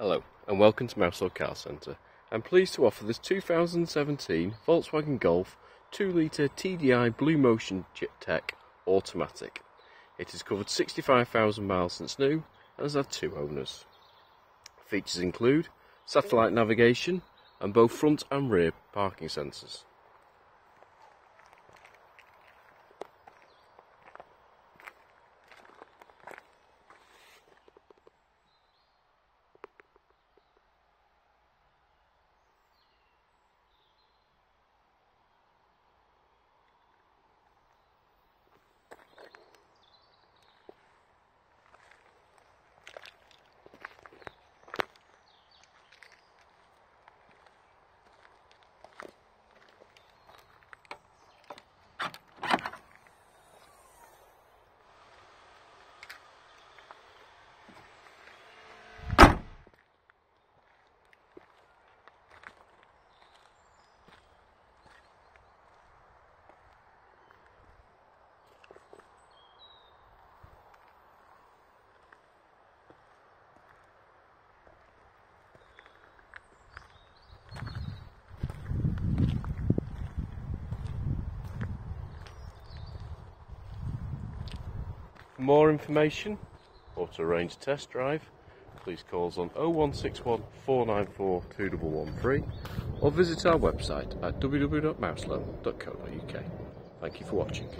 Hello and welcome to Mouselow Car Centre. I'm pleased to offer this 2017 Volkswagen Golf 2 litre TDI Blue Motion Tech automatic. It has covered 65,000 miles since new and has had two owners. Features include satellite navigation and both front and rear parking sensors. For more information or to arrange a test drive, please call us on 0161 494 2113 or visit our website at www.mouselow.co.uk. Thank you for watching.